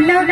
लौट